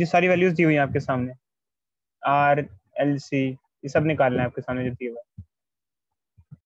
ये सारी वैल्यूज़ दी हुई हैं आपके सामने। आर एल सी ये सब निकालना है आपके सामने जो दिया हुआ है।